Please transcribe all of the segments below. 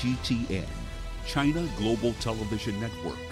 CGTN, China Global Television Network.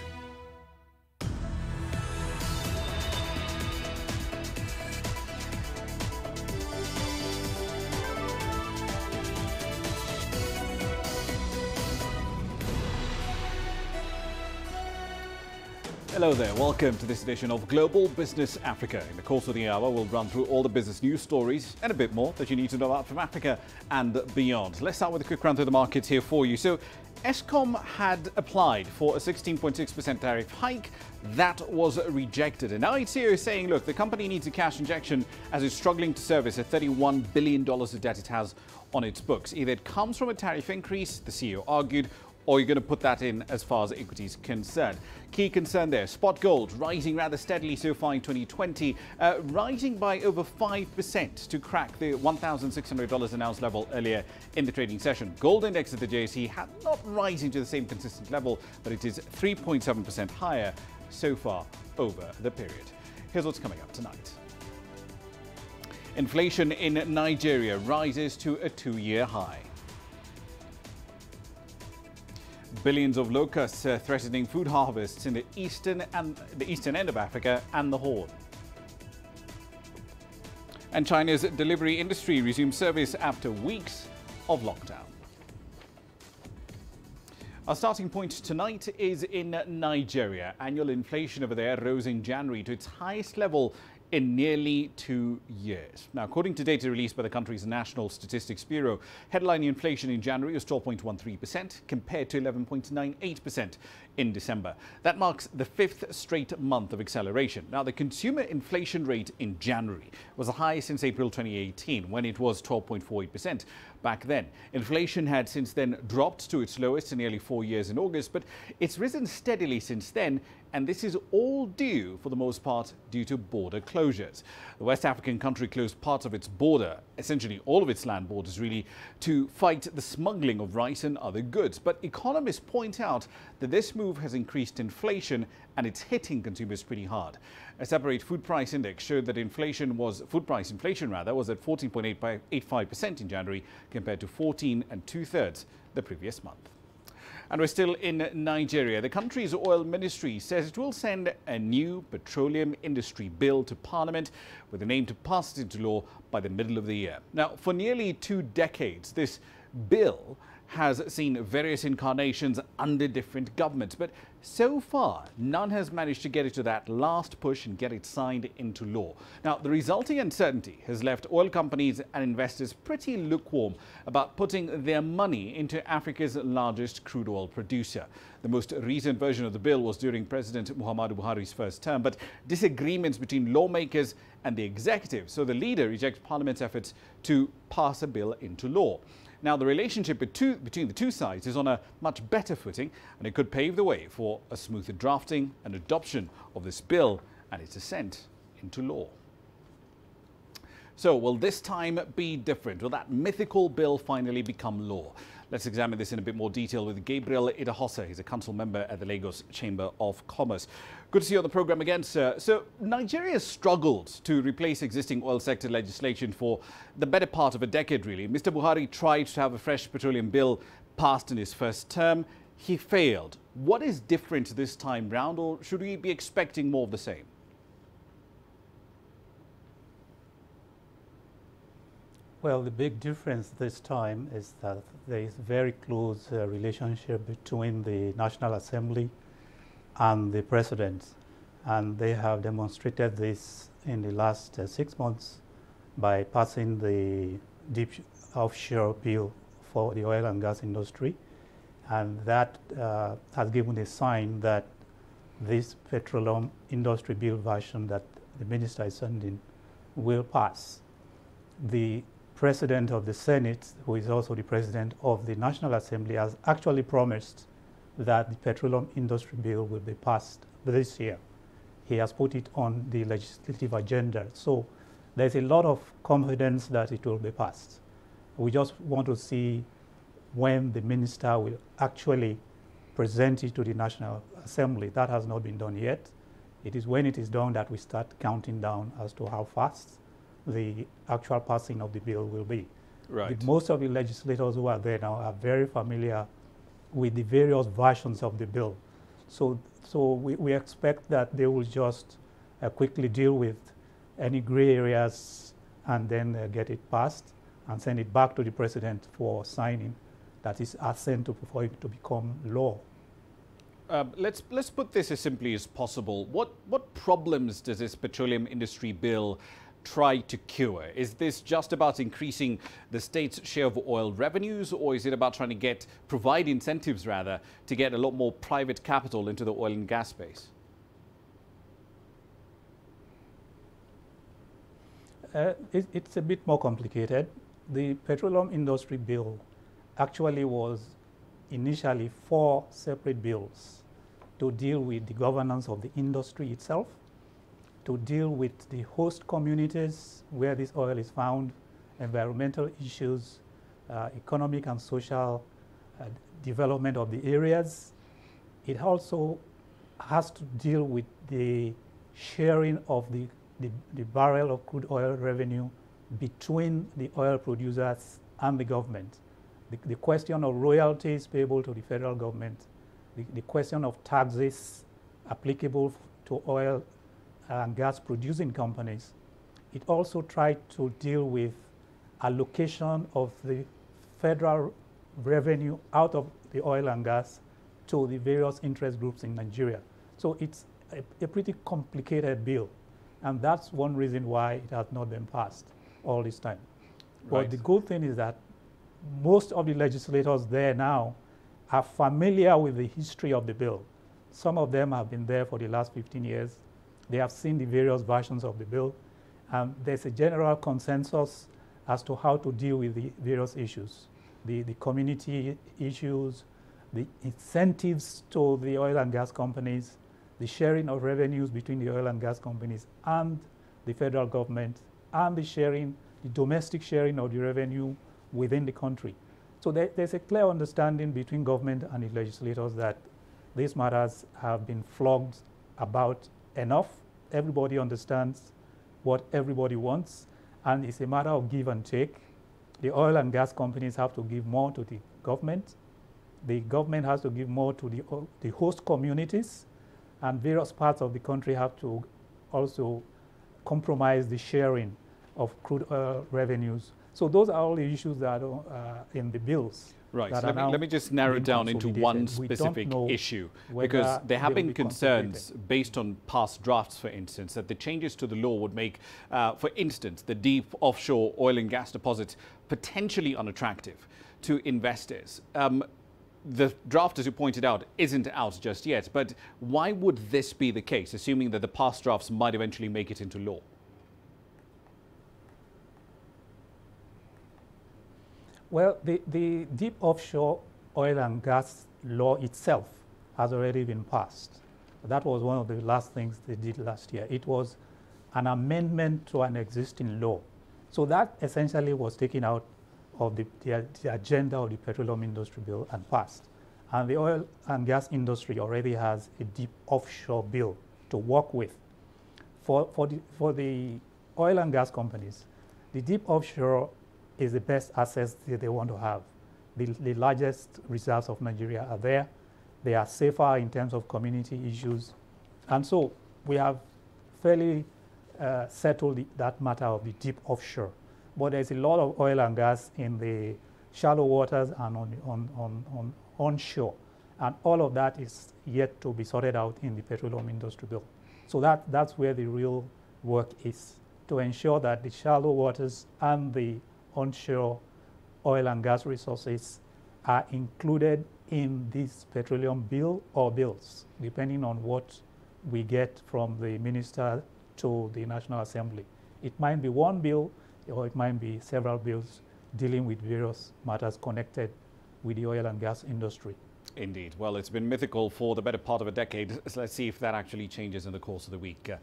Hello there, welcome to this edition of Global Business Africa. In the course of the hour, we'll run through all the business news stories and a bit more that you need to know about from Africa and beyond. Let's start with a quick run through the markets here for you. So, Eskom had applied for a 16.6% tariff hike. That was rejected. And now ITSEO is saying, look, the company needs a cash injection as it's struggling to service a $31 billion of debt it has on its books. Either it comes from a tariff increase, the CEO argued, or you're going to put that in as far as equity is concerned. Key concern there, spot gold rising rather steadily so far in 2020, uh, rising by over 5% to crack the $1,600 an ounce level earlier in the trading session. Gold index at the JSE had not rising to the same consistent level, but it is 3.7% higher so far over the period. Here's what's coming up tonight. Inflation in Nigeria rises to a two-year high. Billions of locusts uh, threatening food harvests in the eastern and the eastern end of Africa and the Horn. And China's delivery industry resumes service after weeks of lockdown. Our starting point tonight is in Nigeria. Annual inflation over there rose in January to its highest level in nearly two years. Now, according to data released by the country's National Statistics Bureau, headline inflation in January was 12.13% compared to 11.98% in December. That marks the fifth straight month of acceleration. Now, the consumer inflation rate in January was the highest since April 2018, when it was 12.48% back then. Inflation had since then dropped to its lowest in nearly four years in August, but it's risen steadily since then and this is all due, for the most part, due to border closures. The West African country closed parts of its border, essentially all of its land borders really, to fight the smuggling of rice and other goods. But economists point out that this move has increased inflation and it's hitting consumers pretty hard. A separate food price index showed that inflation was, food price inflation rather, was at 14.85% in January compared to 14 and two thirds the previous month. And we're still in Nigeria. The country's oil ministry says it will send a new petroleum industry bill to parliament with an aim to pass it into law by the middle of the year. Now, for nearly two decades, this bill has seen various incarnations under different governments, but so far none has managed to get it to that last push and get it signed into law. Now, the resulting uncertainty has left oil companies and investors pretty lukewarm about putting their money into Africa's largest crude oil producer. The most recent version of the bill was during President Muhammadu Buhari's first term, but disagreements between lawmakers and the executive, so the leader rejects Parliament's efforts to pass a bill into law. Now, the relationship between the two sides is on a much better footing, and it could pave the way for a smoother drafting and adoption of this bill and its assent into law. So, will this time be different? Will that mythical bill finally become law? Let's examine this in a bit more detail with Gabriel Idahosa. He's a council member at the Lagos Chamber of Commerce. Good to see you on the program again, sir. So, Nigeria struggled to replace existing oil sector legislation for the better part of a decade, really. Mr. Buhari tried to have a fresh petroleum bill passed in his first term. He failed. What is different this time round, or should we be expecting more of the same? Well, the big difference this time is that there is very close uh, relationship between the National Assembly and the President. And they have demonstrated this in the last uh, six months by passing the deep offshore bill for the oil and gas industry. And that uh, has given a sign that this petroleum industry bill version that the minister is sending will pass. The president of the Senate, who is also the president of the National Assembly, has actually promised that the petroleum industry bill will be passed this year. He has put it on the legislative agenda. So there's a lot of confidence that it will be passed. We just want to see when the minister will actually present it to the National Assembly. That has not been done yet. It is when it is done that we start counting down as to how fast the actual passing of the bill will be. Right. Most of the legislators who are there now are very familiar with the various versions of the bill. So, so we, we expect that they will just uh, quickly deal with any gray areas and then uh, get it passed and send it back to the president for signing. That is assent to, for it to become law. Um, let's let's put this as simply as possible. What what problems does this petroleum industry bill try to cure? Is this just about increasing the state's share of oil revenues, or is it about trying to get provide incentives rather to get a lot more private capital into the oil and gas space? Uh, it, it's a bit more complicated. The petroleum industry bill actually was initially four separate bills to deal with the governance of the industry itself, to deal with the host communities where this oil is found, environmental issues, uh, economic and social uh, development of the areas. It also has to deal with the sharing of the, the, the barrel of crude oil revenue between the oil producers and the government. The, the, question of royalties payable to the federal government, the, the question of taxes applicable to oil and gas producing companies. It also tried to deal with allocation of the federal revenue out of the oil and gas to the various interest groups in Nigeria. So it's a, a pretty complicated bill. And that's one reason why it has not been passed all this time. Right. But the good thing is that most of the legislators there now are familiar with the history of the bill. Some of them have been there for the last 15 years. They have seen the various versions of the bill. And there's a general consensus as to how to deal with the various issues the, the community issues, the incentives to the oil and gas companies, the sharing of revenues between the oil and gas companies and the federal government, and the sharing, the domestic sharing of the revenue within the country. So there, there's a clear understanding between government and the legislators that these matters have been flogged about enough. Everybody understands what everybody wants, and it's a matter of give and take. The oil and gas companies have to give more to the government. The government has to give more to the, the host communities, and various parts of the country have to also compromise the sharing of crude oil revenues so those are all the issues that are uh, in the bills. Right. So let, me, let me just narrow it down into one specific issue because there have been be concerns based on past drafts, for instance, that the changes to the law would make, uh, for instance, the deep offshore oil and gas deposits potentially unattractive to investors. Um, the draft, as you pointed out, isn't out just yet. But why would this be the case, assuming that the past drafts might eventually make it into law? Well, the, the deep offshore oil and gas law itself has already been passed. That was one of the last things they did last year. It was an amendment to an existing law. So that essentially was taken out of the, the, the, agenda of the petroleum industry bill and passed. And the oil and gas industry already has a deep offshore bill to work with. For, for, the, for the oil and gas companies, the deep offshore is the best assets that they want to have. The, the largest reserves of Nigeria are there. They are safer in terms of community issues. And so we have fairly uh, settled the, that matter of the deep offshore. But there's a lot of oil and gas in the shallow waters and on, on, on, on onshore. And all of that is yet to be sorted out in the petroleum industry bill. So that, that's where the real work is, to ensure that the shallow waters and the onshore oil and gas resources are included in this petroleum bill or bills, depending on what we get from the minister to the National Assembly. It might be one bill or it might be several bills dealing with various matters connected with the oil and gas industry. Indeed. Well, it's been mythical for the better part of a decade. So let's see if that actually changes in the course of the week. Uh,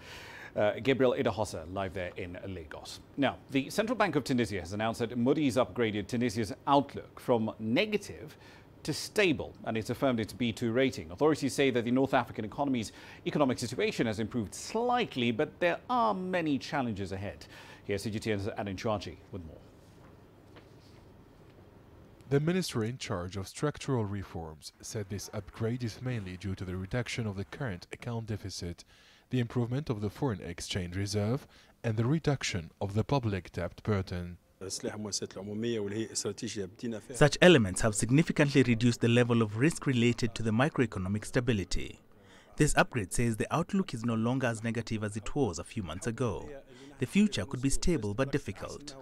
uh, Gabriel Idahosa live there in Lagos. Now, the Central Bank of Tunisia has announced that Moody's upgraded Tunisia's outlook from negative to stable and it's affirmed its B2 rating. Authorities say that the North African economy's economic situation has improved slightly, but there are many challenges ahead. Here's CGTN's Anin Chouachi with more. The minister in charge of structural reforms said this upgrade is mainly due to the reduction of the current account deficit, the improvement of the foreign exchange reserve, and the reduction of the public debt burden. Such elements have significantly reduced the level of risk related to the microeconomic stability. This upgrade says the outlook is no longer as negative as it was a few months ago. The future could be stable but difficult.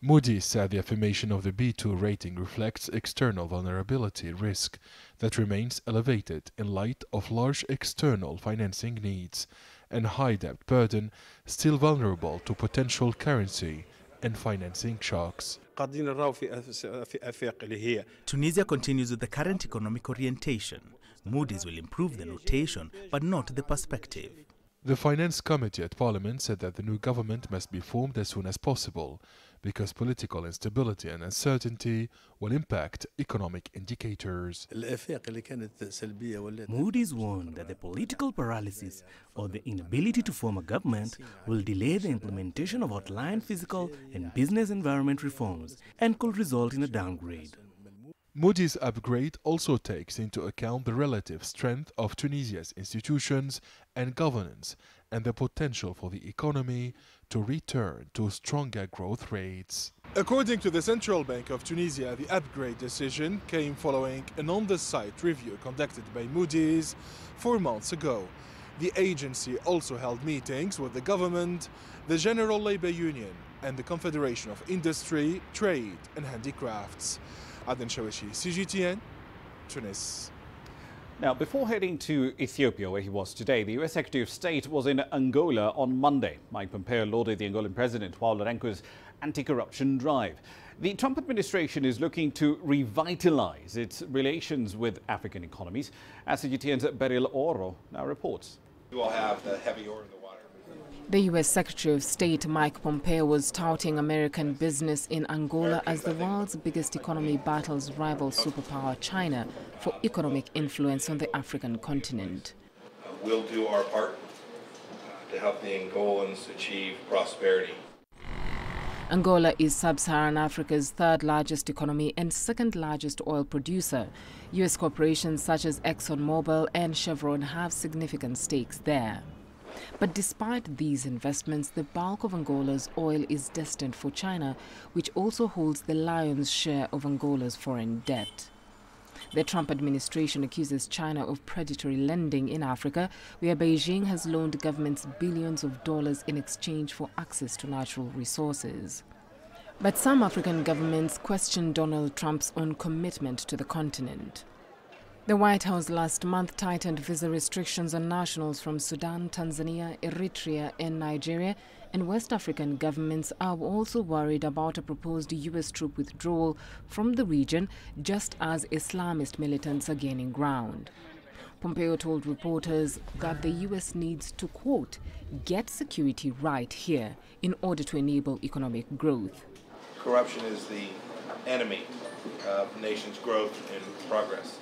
Moody's said the affirmation of the B2 rating reflects external vulnerability risk that remains elevated in light of large external financing needs and high debt burden still vulnerable to potential currency and financing shocks. Tunisia continues with the current economic orientation. Moody's will improve the notation but not the perspective. The Finance Committee at Parliament said that the new government must be formed as soon as possible because political instability and uncertainty will impact economic indicators. Moody's warned that the political paralysis or the inability to form a government will delay the implementation of outlined physical and business environment reforms and could result in a downgrade. Moody's upgrade also takes into account the relative strength of Tunisia's institutions and governance and the potential for the economy to return to stronger growth rates. According to the Central Bank of Tunisia, the upgrade decision came following an on-the-site review conducted by Moody's four months ago. The agency also held meetings with the government, the General Labour Union and the Confederation of Industry, Trade and Handicrafts. Aden Shawishi, CGTN, Tunis. Now, before heading to Ethiopia, where he was today, the U.S. Secretary of State was in Angola on Monday. Mike Pompeo lauded the Angolan president Joao Lourenco's anti-corruption drive. The Trump administration is looking to revitalize its relations with African economies, as CGTN's Beryl Oro now reports. You will have the heavy ore the U.S. Secretary of State Mike Pompeo was touting American business in Angola as the world's biggest economy battles rival superpower China for economic influence on the African continent. We'll do our part uh, to help the Angolans achieve prosperity. Angola is sub-Saharan Africa's third largest economy and second largest oil producer. U.S. corporations such as ExxonMobil and Chevron have significant stakes there. But despite these investments, the bulk of Angola's oil is destined for China, which also holds the lion's share of Angola's foreign debt. The Trump administration accuses China of predatory lending in Africa, where Beijing has loaned governments billions of dollars in exchange for access to natural resources. But some African governments question Donald Trump's own commitment to the continent. The White House last month tightened visa restrictions on nationals from Sudan, Tanzania, Eritrea, and Nigeria, and West African governments are also worried about a proposed U.S. troop withdrawal from the region just as Islamist militants are gaining ground. Pompeo told reporters that the U.S. needs to, quote, get security right here in order to enable economic growth. Corruption is the enemy of nations' growth and progress.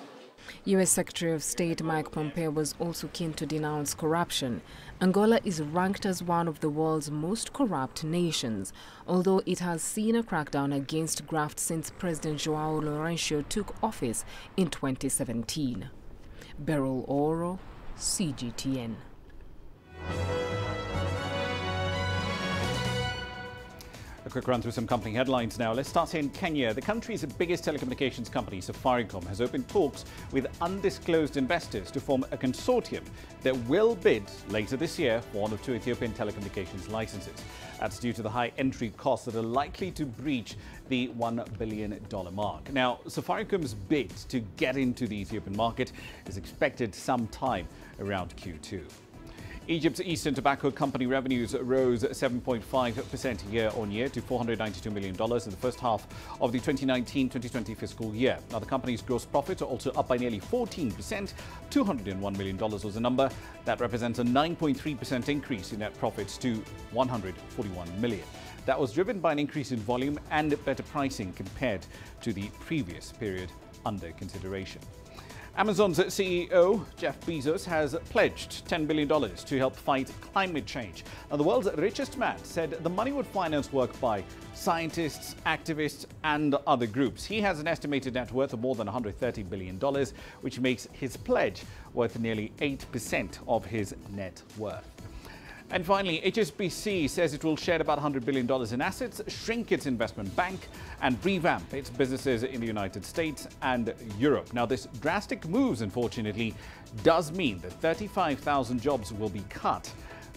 U.S. Secretary of State Mike Pompeo was also keen to denounce corruption. Angola is ranked as one of the world's most corrupt nations, although it has seen a crackdown against graft since President Joao Lourenco took office in 2017. Beryl Oro, CGTN. Quick run through some company headlines now. Let's start in Kenya. The country's biggest telecommunications company, Safaricom, has opened talks with undisclosed investors to form a consortium that will bid later this year for one of two Ethiopian telecommunications licenses. That's due to the high entry costs that are likely to breach the $1 billion mark. Now, Safaricom's bid to get into the Ethiopian market is expected sometime around Q2. Egypt's Eastern Tobacco Company revenues rose 7.5% year on year to $492 million in the first half of the 2019-2020 fiscal year. Now, the company's gross profits are also up by nearly 14%. $201 million was the number. That represents a 9.3% increase in net profits to 141 million. That was driven by an increase in volume and better pricing compared to the previous period under consideration. Amazon's CEO, Jeff Bezos, has pledged $10 billion to help fight climate change. Now, the world's richest man said the money would finance work by scientists, activists, and other groups. He has an estimated net worth of more than $130 billion, which makes his pledge worth nearly 8% of his net worth. And finally, HSBC says it will shed about $100 billion in assets, shrink its investment bank, and revamp its businesses in the United States and Europe. Now, this drastic move, unfortunately, does mean that 35,000 jobs will be cut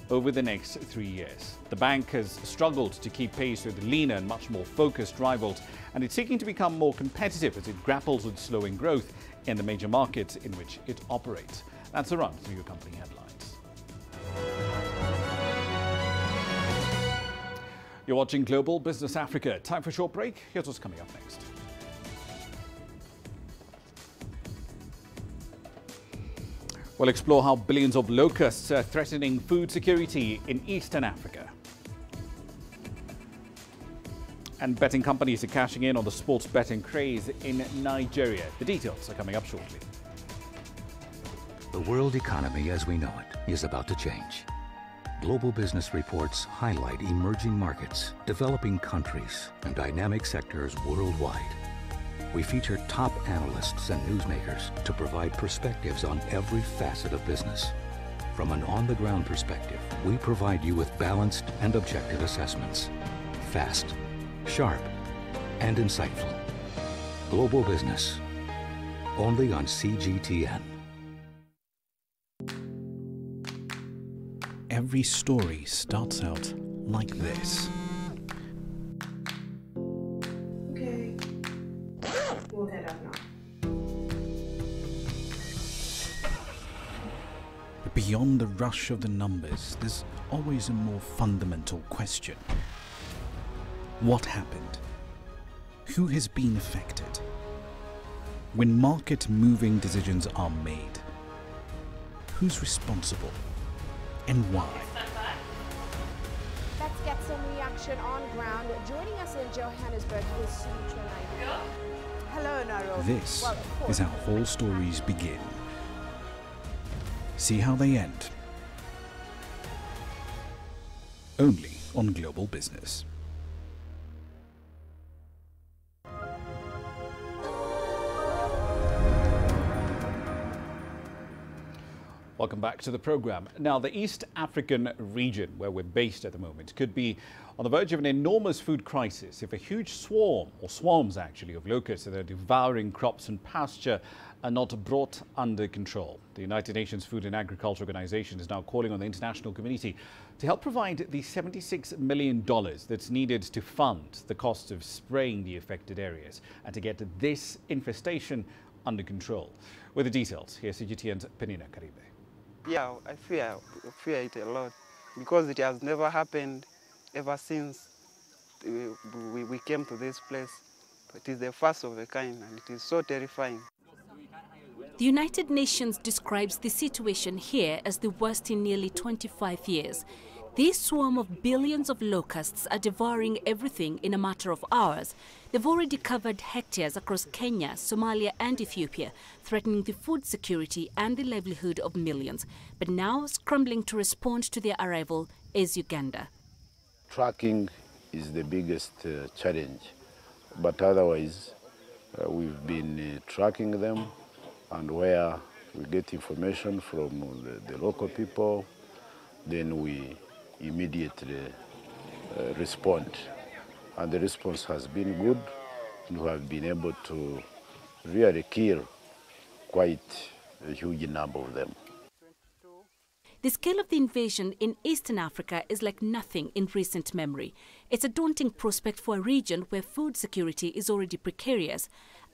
over the next three years. The bank has struggled to keep pace with leaner and much more focused rivals, and it's seeking to become more competitive as it grapples with slowing growth in the major markets in which it operates. That's a run through your company headlines. You're watching Global Business Africa. Time for a short break. Here's what's coming up next. We'll explore how billions of locusts are threatening food security in Eastern Africa. And betting companies are cashing in on the sports betting craze in Nigeria. The details are coming up shortly. The world economy as we know it is about to change. Global business reports highlight emerging markets, developing countries, and dynamic sectors worldwide. We feature top analysts and newsmakers to provide perspectives on every facet of business. From an on-the-ground perspective, we provide you with balanced and objective assessments. Fast, sharp, and insightful. Global Business. Only on CGTN. Every story starts out like this. Okay. We'll head up now. Beyond the rush of the numbers, there's always a more fundamental question. What happened? Who has been affected? When market moving decisions are made, who's responsible? And why. Let's get some reaction on ground. Joining us in Johannesburg is. Hello, Nairobi. This well, is how all stories begin. See how they end. Only on Global Business. Welcome back to the program. Now, the East African region where we're based at the moment could be on the verge of an enormous food crisis if a huge swarm, or swarms actually, of locusts that are devouring crops and pasture are not brought under control. The United Nations Food and Agriculture Organization is now calling on the international community to help provide the $76 million that's needed to fund the cost of spraying the affected areas and to get this infestation under control. With the details, here's CGTN's Penina Karibe. Yeah, I fear, fear it a lot because it has never happened ever since uh, we, we came to this place. It is the first of a kind and it is so terrifying. The United Nations describes the situation here as the worst in nearly 25 years. This swarm of billions of locusts are devouring everything in a matter of hours. They've already covered hectares across Kenya, Somalia, and Ethiopia, threatening the food security and the livelihood of millions. But now, scrambling to respond to their arrival is Uganda. Tracking is the biggest uh, challenge, but otherwise, uh, we've been uh, tracking them and where we get information from the, the local people, then we immediately uh, respond. And the response has been good. We have been able to really kill quite a huge number of them. The scale of the invasion in Eastern Africa is like nothing in recent memory. It's a daunting prospect for a region where food security is already precarious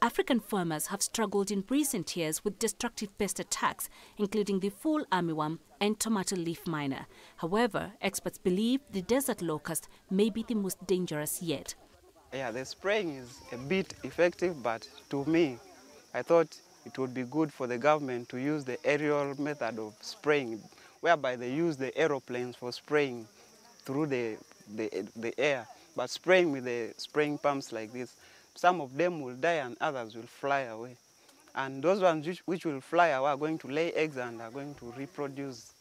African farmers have struggled in recent years with destructive pest attacks, including the fall armyworm and tomato leaf miner. However, experts believe the desert locust may be the most dangerous yet. Yeah, the spraying is a bit effective, but to me, I thought it would be good for the government to use the aerial method of spraying, whereby they use the aeroplanes for spraying through the, the, the air, but spraying with the spraying pumps like this some of them will die and others will fly away. And those ones which, which will fly away are going to lay eggs and are going to reproduce.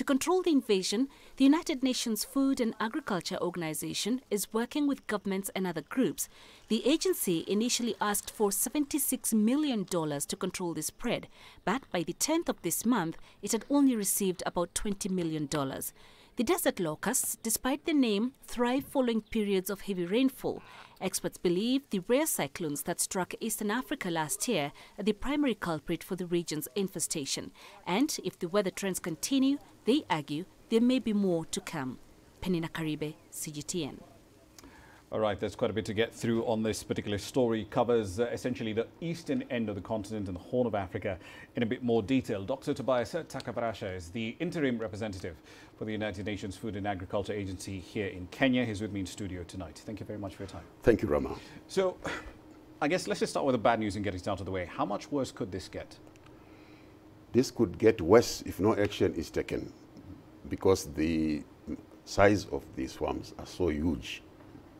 To control the invasion, the United Nations Food and Agriculture Organization is working with governments and other groups. The agency initially asked for $76 million to control the spread, but by the 10th of this month, it had only received about $20 million. The desert locusts, despite the name, thrive following periods of heavy rainfall. Experts believe the rare cyclones that struck eastern Africa last year are the primary culprit for the region's infestation. And if the weather trends continue, they argue there may be more to come. Penina Karibe, CGTN. All right, there's quite a bit to get through on this particular story. Covers uh, essentially the eastern end of the continent and the Horn of Africa in a bit more detail. Dr. Tobias Takavarasha is the interim representative for the United Nations Food and Agriculture Agency here in Kenya. He's with me in studio tonight. Thank you very much for your time. Thank you, Rama. So, I guess let's just start with the bad news and get it out of the way. How much worse could this get? This could get worse if no action is taken because the size of these swarms are so huge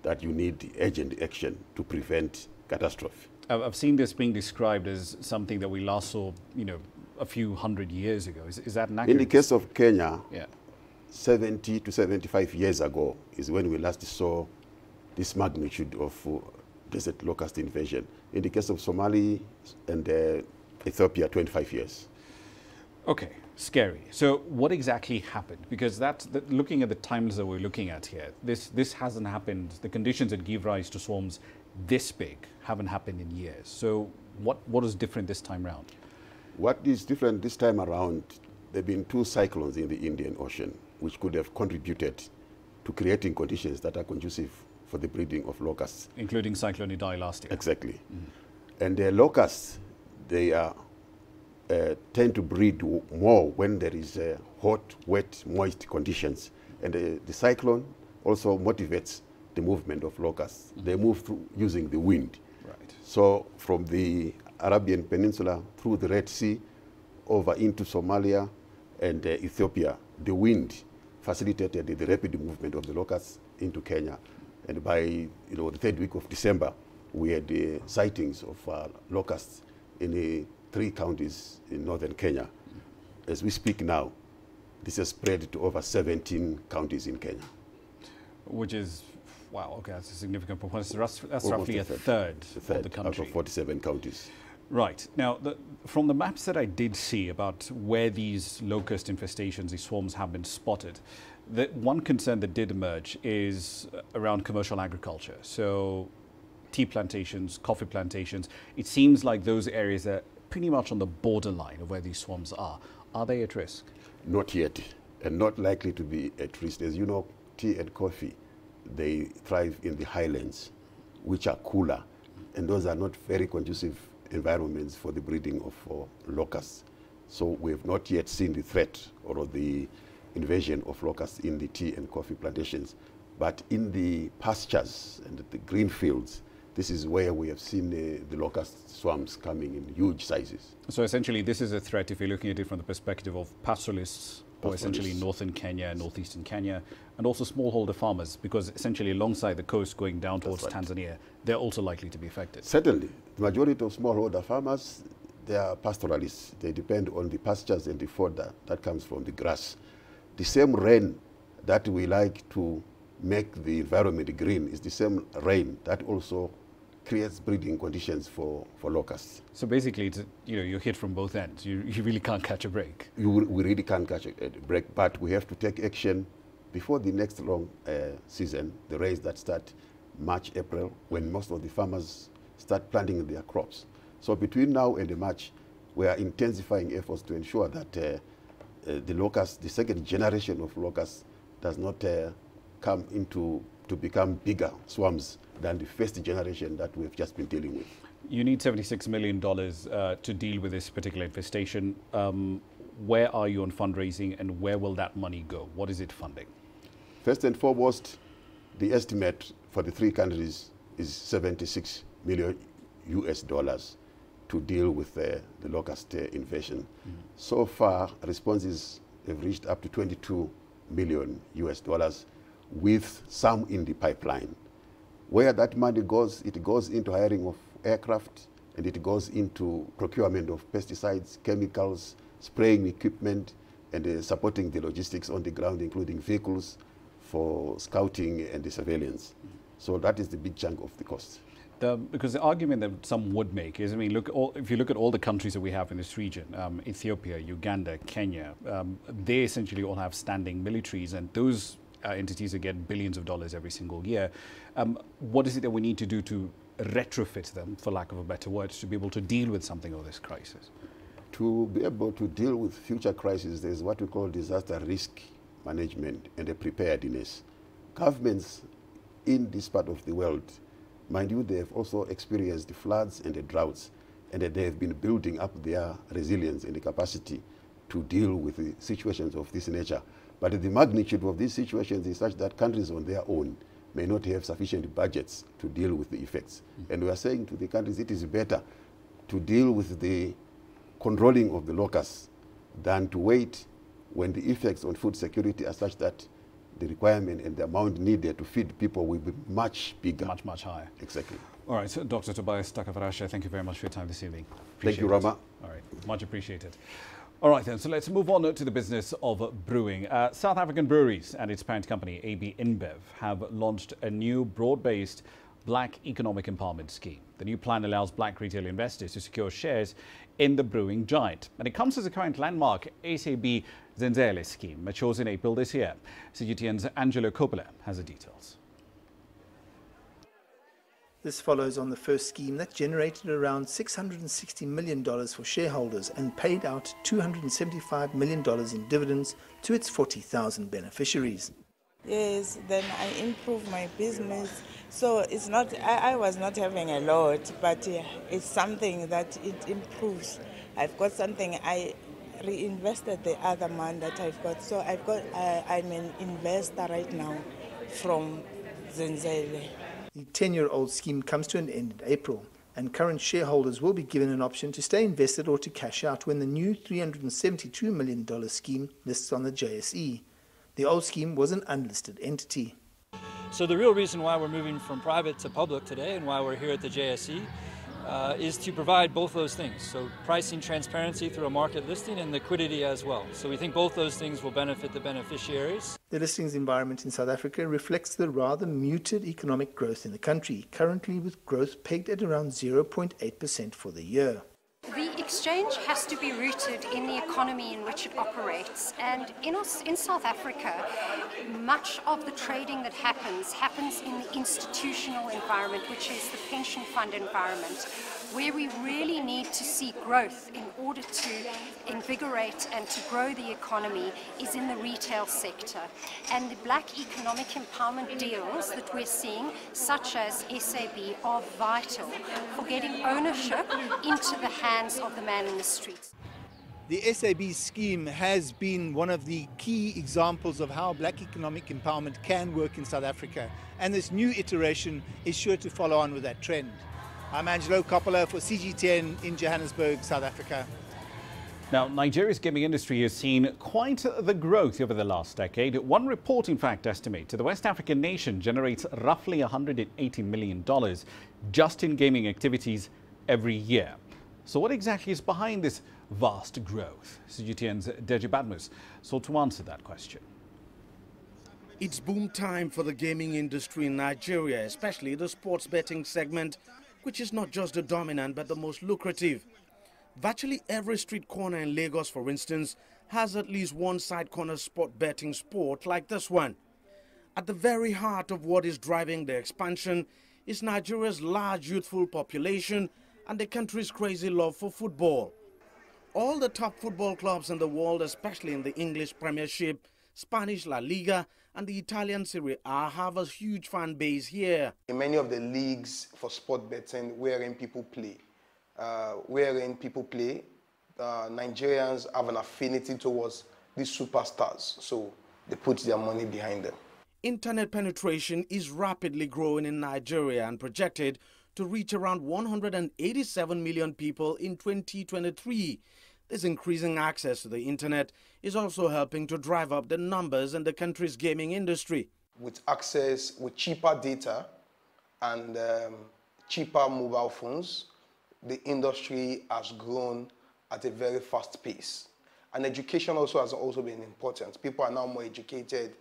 that you need urgent action to prevent catastrophe. I've seen this being described as something that we last saw, you know, a few hundred years ago. Is, is that an In the case of Kenya, yeah. 70 to 75 years ago is when we last saw this magnitude of uh, desert locust invasion. In the case of Somali and uh, Ethiopia, 25 years. Okay, scary. So what exactly happened? Because that, that, looking at the times that we're looking at here, this this hasn't happened. The conditions that give rise to swarms this big haven't happened in years. So what what is different this time around? What is different this time around? There've been two cyclones in the Indian Ocean, which could have contributed to creating conditions that are conducive for the breeding of locusts, including Cyclone Idai last year. Exactly, mm. and the locusts, they are uh, tend to breed more when there is uh, hot, wet, moist conditions. And uh, the cyclone also motivates the movement of locusts. Mm -hmm. They move through using the wind. Right. So from the Arabian Peninsula through the Red Sea over into Somalia and uh, Ethiopia, the wind facilitated the rapid movement of the locusts into Kenya. And by you know, the third week of December, we had the sightings of locusts in a three counties in northern Kenya. As we speak now, this has spread to over 17 counties in Kenya. Which is, wow, okay, that's a significant proportion. That's, that's roughly a third, a third of the country. Out of 47 counties. Right. Now, the, from the maps that I did see about where these locust infestations, these swarms have been spotted, the one concern that did emerge is around commercial agriculture. So tea plantations, coffee plantations, it seems like those areas are pretty much on the borderline of where these swarms are. Are they at risk? Not yet, and not likely to be at risk. As you know, tea and coffee, they thrive in the highlands, which are cooler, and those are not very conducive environments for the breeding of uh, locusts. So we have not yet seen the threat or the invasion of locusts in the tea and coffee plantations. But in the pastures and the green fields, this is where we have seen uh, the locust swarms coming in huge sizes. So essentially, this is a threat if you're looking at it from the perspective of pastoralists, or essentially northern Kenya, northeastern Kenya, and also smallholder farmers, because essentially alongside the coast going down towards right. Tanzania, they're also likely to be affected. Certainly. The majority of smallholder farmers, they are pastoralists. They depend on the pastures and the fodder that comes from the grass. The same rain that we like to make the environment green is the same rain that also creates breeding conditions for, for locusts. So basically, it's, you know, you're hit from both ends. You, you really can't catch a break. You, we really can't catch a, a break, but we have to take action before the next long uh, season, the rains that start March, April, when most of the farmers start planting their crops. So between now and March, we are intensifying efforts to ensure that uh, uh, the locust, the second generation of locusts, does not uh, come into to become bigger swarms than the first generation that we've just been dealing with. You need $76 million uh, to deal with this particular infestation. Um, where are you on fundraising and where will that money go? What is it funding? First and foremost, the estimate for the three countries is 76 million US dollars to deal with uh, the locust uh, invasion. Mm -hmm. So far, responses have reached up to 22 million US dollars with some in the pipeline. Where that money goes, it goes into hiring of aircraft, and it goes into procurement of pesticides, chemicals, spraying equipment, and uh, supporting the logistics on the ground, including vehicles for scouting and the surveillance. So that is the big chunk of the cost. The, because the argument that some would make is, I mean, look, all, if you look at all the countries that we have in this region, um, Ethiopia, Uganda, Kenya, um, they essentially all have standing militaries, and those uh, entities that get billions of dollars every single year. Um, what is it that we need to do to retrofit them, for lack of a better word, to be able to deal with something of this crisis? To be able to deal with future crises, there's what we call disaster risk management and a preparedness. Governments in this part of the world, mind you, they have also experienced the floods and the droughts, and they have been building up their resilience and the capacity to deal with the situations of this nature. But the magnitude of these situations is such that countries on their own may not have sufficient budgets to deal with the effects. Mm. And we are saying to the countries it is better to deal with the controlling of the locusts than to wait when the effects on food security are such that the requirement and the amount needed to feed people will be much bigger. Much, much higher. Exactly. All right, so Dr. Tobias Takavarasha, thank you very much for your time this evening. Appreciate thank you, Rama. All right, much appreciated. All right then, so let's move on to the business of brewing. Uh, South African Breweries and its parent company, AB InBev, have launched a new broad-based Black Economic Empowerment Scheme. The new plan allows black retail investors to secure shares in the brewing giant. And it comes as a current landmark SAB Zenzele scheme, matures in April this year. CGTN's Angelo Coppola has the details. This follows on the first scheme that generated around $660 million for shareholders and paid out $275 million in dividends to its 40,000 beneficiaries. Yes, then I improve my business. So it's not, I, I was not having a lot, but uh, it's something that it improves. I've got something, I reinvested the other month that I've got. So I've got, uh, I'm an investor right now from Zenzele. The 10 year old scheme comes to an end in April, and current shareholders will be given an option to stay invested or to cash out when the new $372 million scheme lists on the JSE. The old scheme was an unlisted entity. So, the real reason why we're moving from private to public today and why we're here at the JSE uh, is to provide both those things. So pricing transparency through a market listing and liquidity as well. So we think both those things will benefit the beneficiaries. The listings environment in South Africa reflects the rather muted economic growth in the country, currently with growth pegged at around 0.8% for the year. The exchange has to be rooted in the economy in which it operates. And in, in South Africa, much of the trading that happens happens in the institutional environment, which is the pension fund environment where we really need to see growth in order to invigorate and to grow the economy is in the retail sector. And the black economic empowerment deals that we're seeing, such as SAB, are vital for getting ownership into the hands of the man in the streets. The SAB scheme has been one of the key examples of how black economic empowerment can work in South Africa, and this new iteration is sure to follow on with that trend. I'm Angelo Coppola for CGTN in Johannesburg, South Africa. Now, Nigeria's gaming industry has seen quite the growth over the last decade. One report, in fact, estimates the West African nation generates roughly $180 million just in gaming activities every year. So what exactly is behind this vast growth? CGTN's Deji Badmus sought to answer that question. It's boom time for the gaming industry in Nigeria, especially the sports betting segment, which is not just the dominant but the most lucrative. Virtually every street corner in Lagos, for instance, has at least one side corner sport betting sport like this one. At the very heart of what is driving the expansion is Nigeria's large youthful population and the country's crazy love for football. All the top football clubs in the world, especially in the English Premiership, Spanish La Liga, and the Italian Serie A have a huge fan base here. In many of the leagues for sport betting, wherein people play, uh, wherein people play, uh, Nigerians have an affinity towards these superstars, so they put their money behind them. Internet penetration is rapidly growing in Nigeria and projected to reach around 187 million people in 2023. This increasing access to the internet is also helping to drive up the numbers in the country's gaming industry. With access with cheaper data and um, cheaper mobile phones, the industry has grown at a very fast pace. And education also has also been important. People are now more educated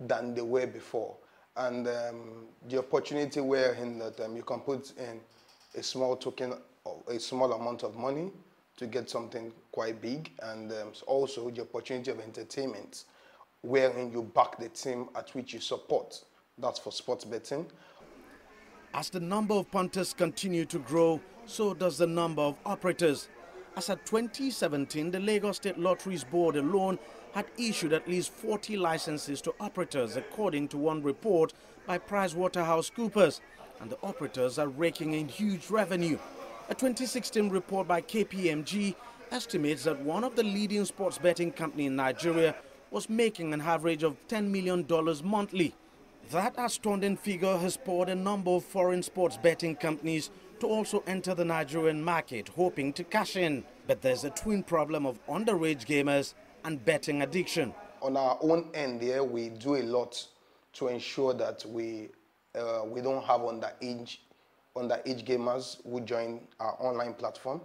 than they were before. And um, the opportunity wherein that um, you can put in a small token, a small amount of money to get something quite big, and um, also the opportunity of entertainment, wherein you back the team at which you support. That's for sports betting. As the number of punters continue to grow, so does the number of operators. As at 2017, the Lagos State Lotteries Board alone had issued at least 40 licenses to operators, according to one report by PricewaterhouseCoopers, and the operators are raking in huge revenue. A 2016 report by KPMG estimates that one of the leading sports betting companies in Nigeria was making an average of $10 million monthly. That astounding figure has spurred a number of foreign sports betting companies to also enter the Nigerian market, hoping to cash in. But there's a twin problem of underage gamers and betting addiction. On our own end here, we do a lot to ensure that we, uh, we don't have underage, underage gamers who join our online platform.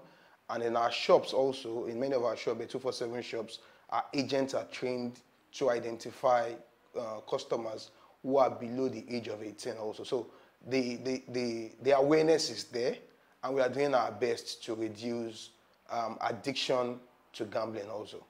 And in our shops also, in many of our shops, the 247 shops, our agents are trained to identify uh, customers who are below the age of 18 also. So the, the, the, the awareness is there, and we are doing our best to reduce um, addiction to gambling also.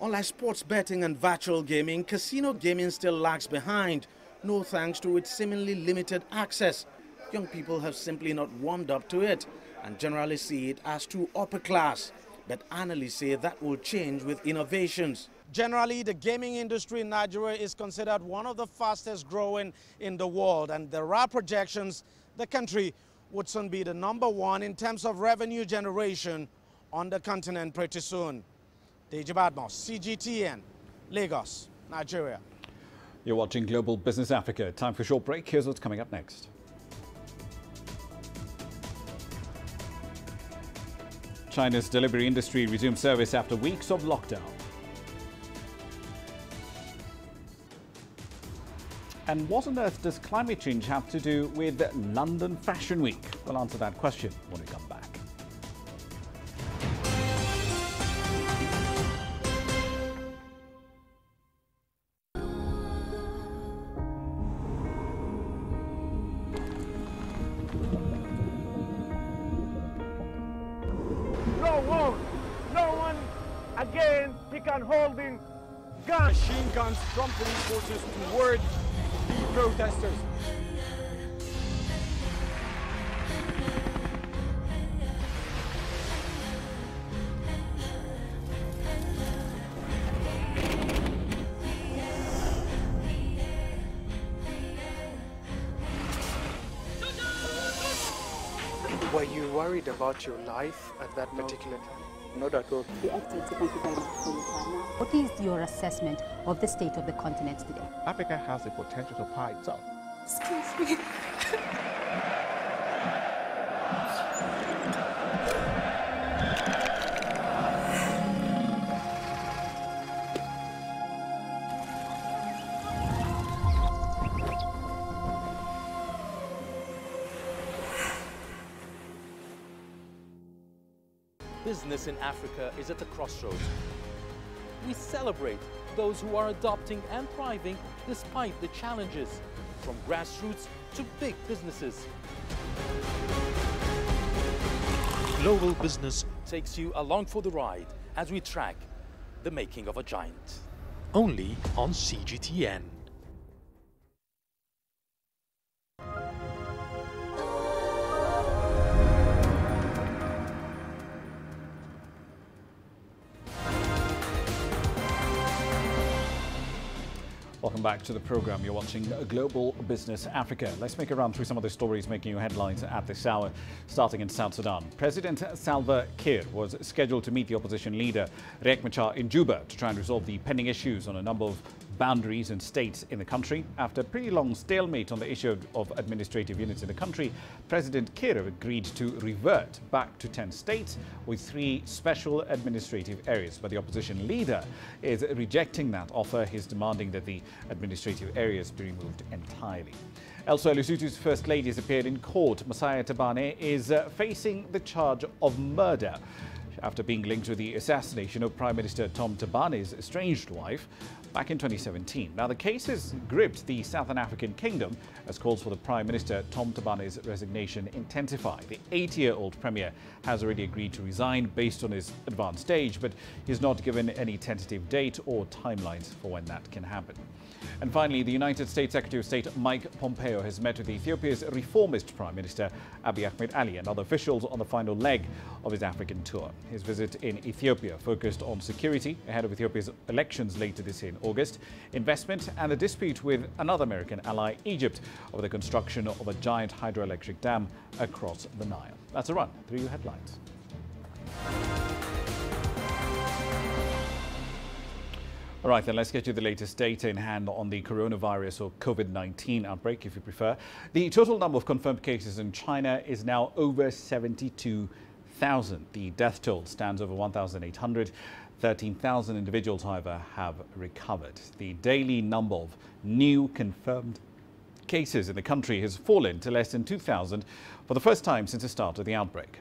Unlike sports betting and virtual gaming, casino gaming still lags behind, no thanks to its seemingly limited access. Young people have simply not warmed up to it and generally see it as too upper class. But analysts say that will change with innovations. Generally, the gaming industry in Nigeria is considered one of the fastest growing in the world, and there are projections the country would soon be the number one in terms of revenue generation on the continent pretty soon. Deji Badmus, CGTN, Lagos, Nigeria. You're watching Global Business Africa. Time for a short break. Here's what's coming up next. China's delivery industry resumes service after weeks of lockdown. And what on earth does climate change have to do with London Fashion Week? We'll answer that question when we come back. Police forces the protesters. Were you worried about your life at that particular time? Not at all. The Excellency, thank you very much for your time. What is your assessment of the state of the continent today? Africa has the potential to power itself. Excuse me. Business in Africa is at a crossroads. We celebrate those who are adopting and thriving despite the challenges, from grassroots to big businesses. Global Business takes you along for the ride as we track the making of a giant. Only on CGTN. Welcome back to the program. You're watching Global Business Africa. Let's make a run through some of the stories making you headlines at this hour, starting in South Sudan. President Salva Kiir was scheduled to meet the opposition leader Riek Machar in Juba to try and resolve the pending issues on a number of boundaries and states in the country. After a pretty long stalemate on the issue of, administrative units in the country, President Kiir agreed to revert back to 10 states with three special administrative areas. But the opposition leader is rejecting that offer. He's demanding that the administrative areas be removed entirely. Elsewhere, Lesotho's First Lady has appeared in court. Maesaiah Thabane is uh, facing the charge of murder after being linked with the assassination of Prime Minister Tom Thabane's estranged wife back in 2017. Now, the case has gripped the Southern African kingdom as calls for the Prime Minister Tom Thabane's resignation intensify. The 80-year-old Premier has already agreed to resign based on his advanced age, but he's not given any tentative date or timelines for when that can happen. And finally, the United States Secretary of State Mike Pompeo has met with Ethiopia's reformist Prime Minister Abiy Ahmed Ali and other officials on the final leg of his African tour. His visit in Ethiopia focused on security ahead of Ethiopia's elections later this year in August, investment and the dispute with another American ally, Egypt, over the construction of a giant hydroelectric dam across the Nile. That's a run through your headlines. All right, then let's get you the latest data in hand on the coronavirus or COVID-19 outbreak, if you prefer. The total number of confirmed cases in China is now over 72,000. The death toll stands over 1,800. 13,000 individuals, however, have recovered. The daily number of new confirmed cases in the country has fallen to less than 2,000 for the first time since the start of the outbreak.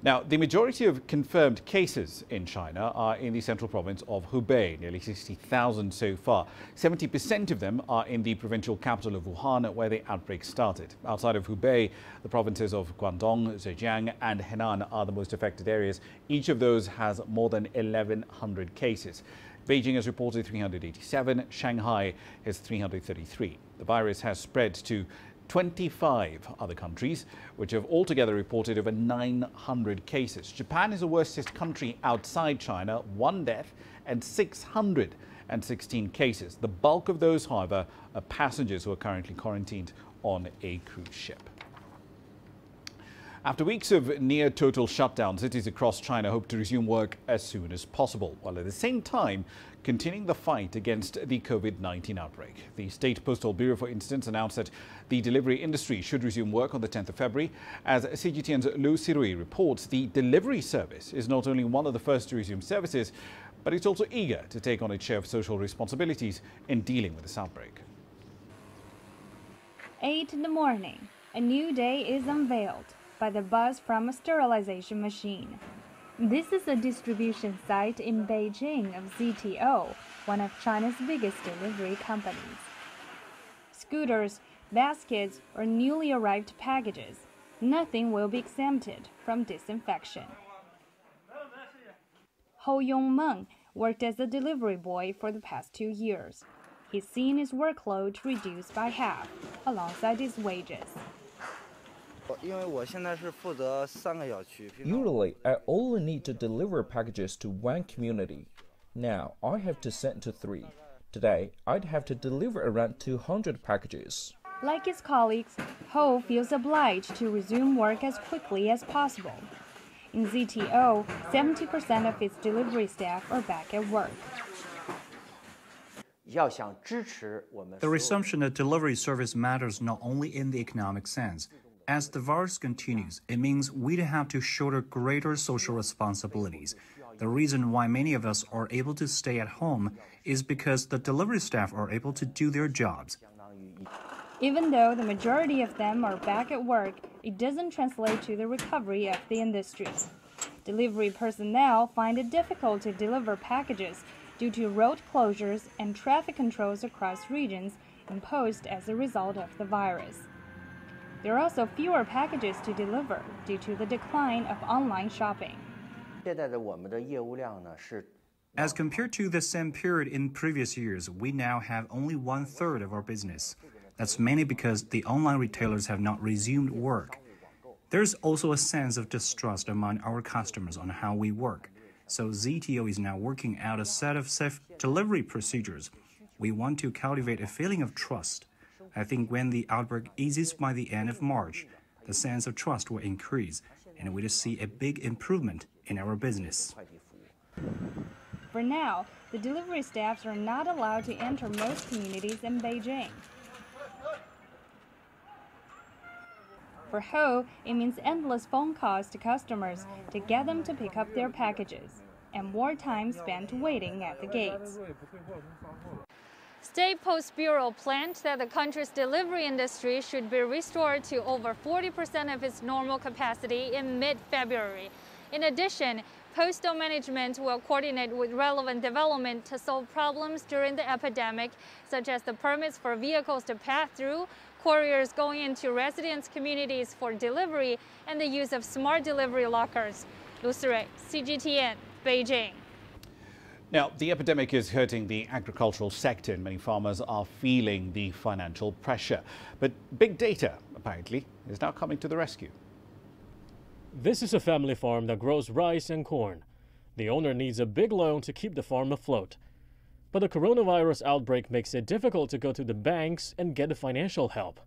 Now, the majority of confirmed cases in China are in the central province of Hubei, nearly 60,000 so far. 70% of them are in the provincial capital of Wuhan, where the outbreak started. Outside of Hubei, the provinces of Guangdong, Zhejiang and Henan are the most affected areas. Each of those has more than 1,100 cases. Beijing has reported 387, Shanghai has 333. The virus has spread to 25 other countries, which have altogether reported over 900 cases. Japan is the worst hit country outside China, one death and 616 cases. The bulk of those, however, are passengers who are currently quarantined on a cruise ship. After weeks of near total shutdown, cities across China hope to resume work as soon as possible, while at the same time continuing the fight against the COVID-19 outbreak. The State Postal Bureau, for instance, announced that the delivery industry should resume work on the 10th of February. As CGTN's Lu Sirui reports, the delivery service is not only one of the first to resume services, but it's also eager to take on its share of social responsibilities in dealing with this outbreak. 8 in the morning, a new day is unveiled by the buzz from a sterilization machine. This is a distribution site in Beijing of ZTO, one of China's biggest delivery companies. Scooters, baskets, or newly arrived packages, nothing will be exempted from disinfection. Ho Yong Meng worked as a delivery boy for the past two years. He's seen his workload reduced by half, alongside his wages. Usually, I only need to deliver packages to one community. Now, I have to send to three. Today, I'd have to deliver around 200 packages. Like his colleagues, Ho feels obliged to resume work as quickly as possible. In ZTO, 70% of its delivery staff are back at work. The resumption of delivery service matters not only in the economic sense. As the virus continues, it means we have to shoulder greater social responsibilities. The reason why many of us are able to stay at home is because the delivery staff are able to do their jobs. Even though the majority of them are back at work, it doesn't translate to the recovery of the industry. Delivery personnel find it difficult to deliver packages due to road closures and traffic controls across regions imposed as a result of the virus. There are also fewer packages to deliver due to the decline of online shopping. As compared to the same period in previous years, we now have only one third of our business. That's mainly because the online retailers have not resumed work. There's also a sense of distrust among our customers on how we work. So ZTO is now working out a set of safe delivery procedures. We want to cultivate a feeling of trust. I think when the outbreak eases by the end of March, the sense of trust will increase and we'll see a big improvement in our business. For now, the delivery staffs are not allowed to enter most communities in Beijing. For Ho, it means endless phone calls to customers to get them to pick up their packages, and more time spent waiting at the gates. State Post Bureau planned that the country's delivery industry should be restored to over 40% of its normal capacity in mid-February. In addition, postal management will coordinate with relevant development to solve problems during the epidemic, such as the permits for vehicles to pass through, couriers going into residents' communities for delivery, and the use of smart delivery lockers. Lu Sirui, CGTN, Beijing. Now, the epidemic is hurting the agricultural sector and many farmers are feeling the financial pressure. But big data, apparently, is now coming to the rescue. This is a family farm that grows rice and corn. The owner needs a big loan to keep the farm afloat. But the coronavirus outbreak makes it difficult to go to the banks and get the financial help.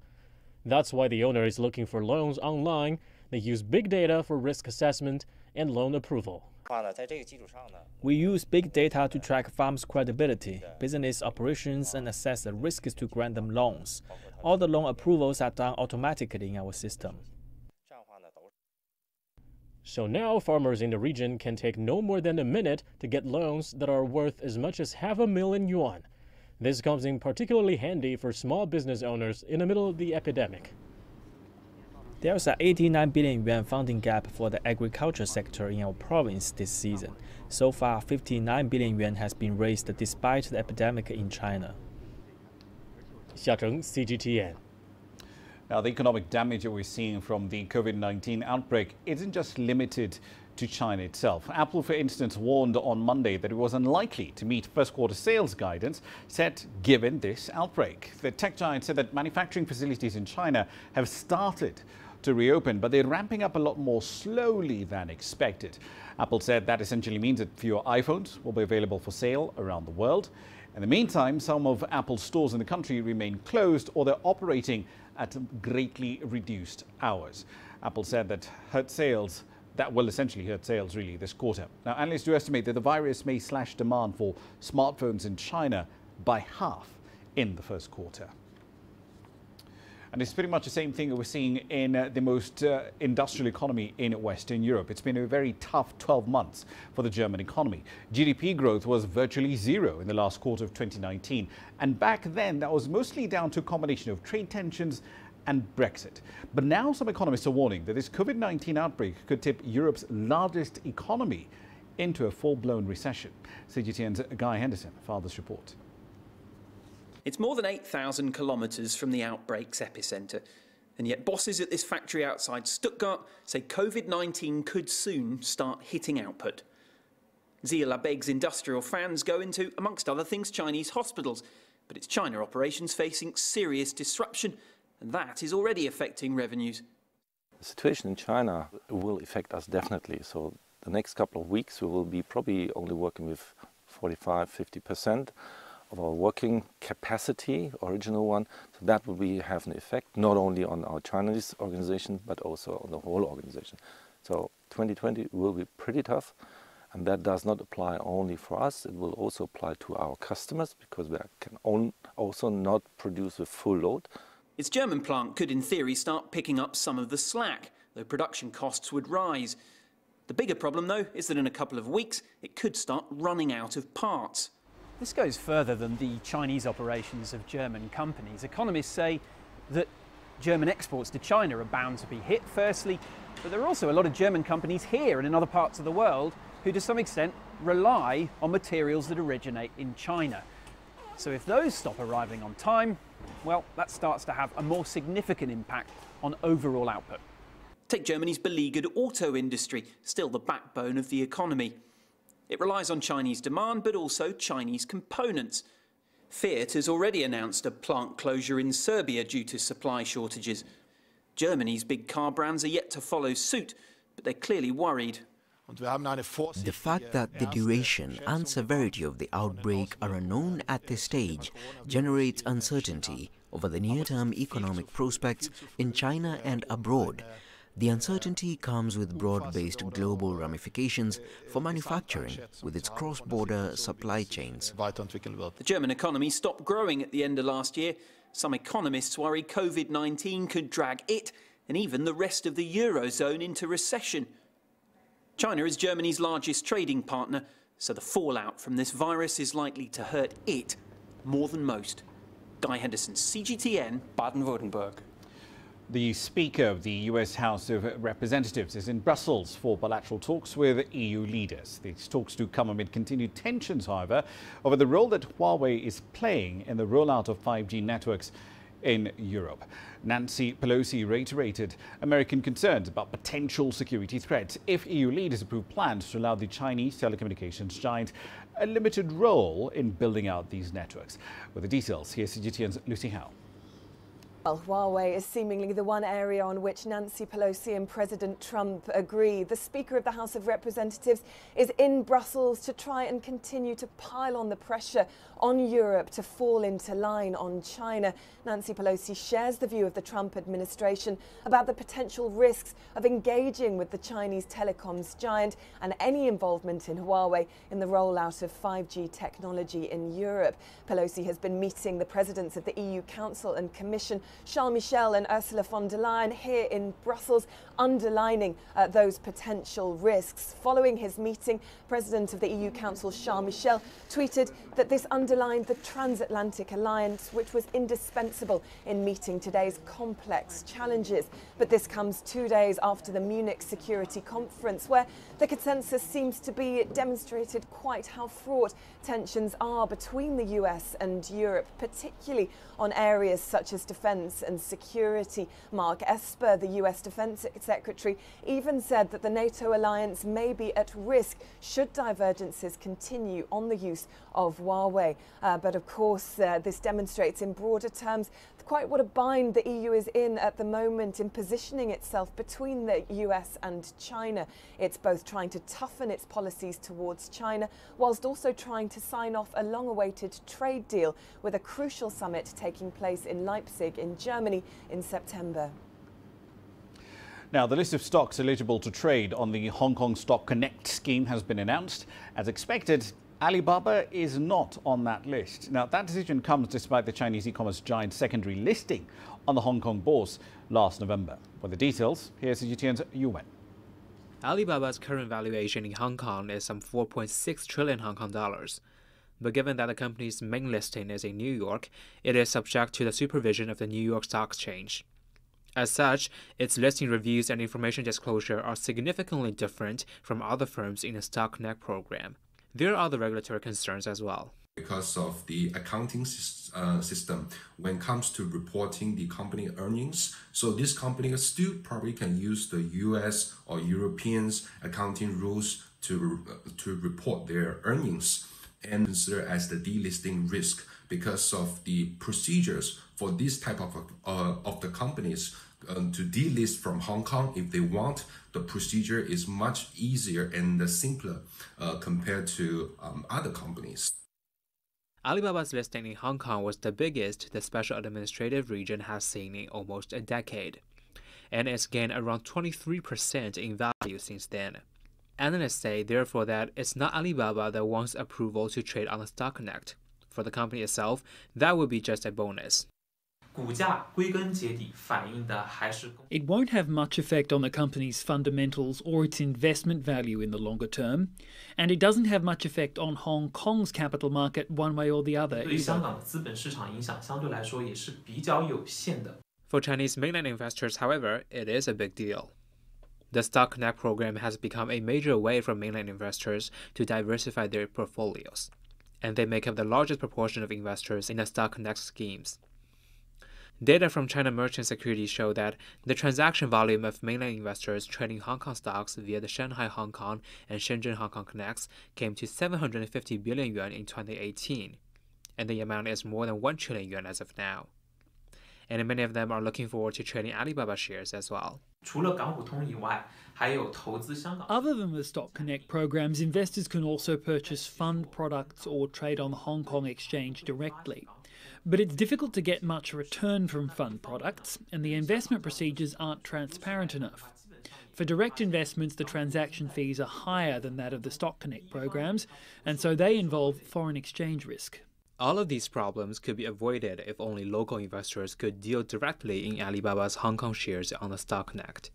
That's why the owner is looking for loans online. They use big data for risk assessment and loan approval. We use big data to track farms' credibility, business operations, and assess the risks to grant them loans. All the loan approvals are done automatically in our system. So now farmers in the region can take no more than a minute to get loans that are worth as much as half a million yuan. This comes in particularly handy for small business owners in the middle of the epidemic. There's a 89 billion yuan funding gap for the agriculture sector in our province this season. So far, 59 billion yuan has been raised despite the epidemic in China. Xia Cheng, CGTN. Now, the economic damage that we're seeing from the COVID-19 outbreak isn't just limited to China itself. Apple, for instance, warned on Monday that it was unlikely to meet first quarter sales guidance set given this outbreak. The tech giant said that manufacturing facilities in China have started to reopen, but they're ramping up a lot more slowly than expected. Apple said that essentially means that fewer iPhones will be available for sale around the world. In the meantime, some of Apple's stores in the country remain closed or they're operating at greatly reduced hours. Apple said that hurt sales that will essentially hurt sales really this quarter. Now, analysts do estimate that the virus may slash demand for smartphones in China by half in the first quarter. And it's pretty much the same thing that we're seeing in uh, the most uh, industrial economy in Western Europe. It's been a very tough 12 months for the German economy. GDP growth was virtually zero in the last quarter of 2019. And back then, that was mostly down to a combination of trade tensions and Brexit. But now some economists are warning that this COVID 19 outbreak could tip Europe's largest economy into a full blown recession. CGTN's Guy Henderson this report. It's more than 8,000 kilometres from the outbreak's epicentre, and yet bosses at this factory outside Stuttgart say COVID 19 could soon start hitting output. Ziehl-Abegg's industrial fans go into, amongst other things, Chinese hospitals, but its China operations facing serious disruption, and that is already affecting revenues. The situation in China will affect us definitely. So the next couple of weeks we will be probably only working with 45, 50 percent of our working capacity, original one. So that will be have an effect not only on our Chinese organization but also on the whole organization. So 2020 will be pretty tough, and that does not apply only for us. It will also apply to our customers because we can also not produce a full load. Its German plant could, in theory, start picking up some of the slack, though production costs would rise. The bigger problem, though, is that in a couple of weeks it could start running out of parts. This goes further than the Chinese operations of German companies. Economists say that German exports to China are bound to be hit, firstly, but there are also a lot of German companies here and in other parts of the world who, to some extent, rely on materials that originate in China. So if those stop arriving on time, well, that starts to have a more significant impact on overall output. Take Germany's beleaguered auto industry, still the backbone of the economy. It relies on Chinese demand, but also Chinese components. Fiat has already announced a plant closure in Serbia due to supply shortages. Germany's big car brands are yet to follow suit, but they're clearly worried. The fact that the duration and severity of the outbreak are unknown at this stage generates uncertainty over the near-term economic prospects in China and abroad, the uncertainty comes with broad-based global ramifications for manufacturing with its cross-border supply chains. The German economy stopped growing at the end of last year. Some economists worry COVID-19 could drag it and even the rest of the Eurozone into recession. China is Germany's largest trading partner, so the fallout from this virus is likely to hurt it more than most. Guy Henderson, CGTN, Baden-Württemberg. The Speaker of the US House of Representatives is in Brussels for bilateral talks with EU leaders. These talks do come amid continued tensions, however, over the role that Huawei is playing in the rollout of 5G networks in Europe. Nancy Pelosi reiterated American concerns about potential security threats if EU leaders approve plans to allow the Chinese telecommunications giant a limited role in building out these networks. With the details, here's CGTN's Lucy Howe. Well, Huawei is seemingly the one area on which Nancy Pelosi and President Trump agree. The Speaker of the House of Representatives is in Brussels to try and continue to pile on the pressure on Europe to fall into line on China. Nancy Pelosi shares the view of the Trump administration about the potential risks of engaging with the Chinese telecoms giant and any involvement in Huawei in the rollout of 5G technology in Europe. Pelosi has been meeting the presidents of the EU Council and Commission, Charles Michel and Ursula von der Leyen, here in Brussels, underlining uh, those potential risks. Following his meeting, President of the EU Council, Charles Michel, tweeted that this underlined the transatlantic alliance, which was indispensable in meeting today's complex challenges. But this comes two days after the Munich Security Conference, where the consensus seems to be demonstrated quite how fraught tensions are between the US and Europe, particularly on areas such as defence and security. Mark Esper, the US Defence Secretary, even said that the NATO alliance may be at risk should divergences continue on the use of Huawei. Uh, but of course, uh, this demonstrates in broader terms quite what a bind the EU is in at the moment in positioning itself between the US and China. It's both trying to toughen its policies towards China whilst also trying to sign off a long awaited trade deal with a crucial summit taking place in Leipzig in Germany in September. Now, the list of stocks eligible to trade on the Hong Kong Stock Connect scheme has been announced. As expected, Alibaba is not on that list. Now, that decision comes despite the Chinese e-commerce giant secondary listing on the Hong Kong bourse last November. For the details, here's CGTN's Yu Wen. Alibaba's current valuation in Hong Kong is some 4.6 trillion Hong Kong dollars. But given that the company's main listing is in New York, it is subject to the supervision of the New York Stock Exchange. As such, its listing reviews and information disclosure are significantly different from other firms in the Stock Connect program. There are other regulatory concerns as well. Because of the accounting uh, system when it comes to reporting the company earnings, so this company still probably can use the US or Europeans accounting rules to, uh, to report their earnings and consider as the delisting risk because of the procedures for this type of, uh, of the companies um, to delist from Hong Kong if they want. The procedure is much easier and simpler uh, compared to um, other companies. Alibaba's listing in Hong Kong was the biggest the special administrative region has seen in almost a decade, and it's gained around 23% in value since then. Analysts say, therefore, that it's not Alibaba that wants approval to trade on the Stock Connect. For the company itself, that would be just a bonus. It won't have much effect on the company's fundamentals or its investment value in the longer term, and it doesn't have much effect on Hong Kong's capital market one way or the other. For Chinese mainland investors, however, it is a big deal. The Stock Connect program has become a major way for mainland investors to diversify their portfolios, and they make up the largest proportion of investors in the Stock Connect schemes. Data from China Merchant Securities show that the transaction volume of mainland investors trading Hong Kong stocks via the Shanghai Hong Kong and Shenzhen Hong Kong Connects came to 750 billion yuan in 2018, and the amount is more than 1 trillion yuan as of now. And many of them are looking forward to trading Alibaba shares as well. Other than the Stock Connect programs, investors can also purchase fund products or trade on the Hong Kong exchange directly. But it's difficult to get much return from fund products, and the investment procedures aren't transparent enough. For direct investments, the transaction fees are higher than that of the Stock Connect programs, and so they involve foreign exchange risk. All of these problems could be avoided if only local investors could deal directly in Alibaba's Hong Kong shares on the Stock Connect.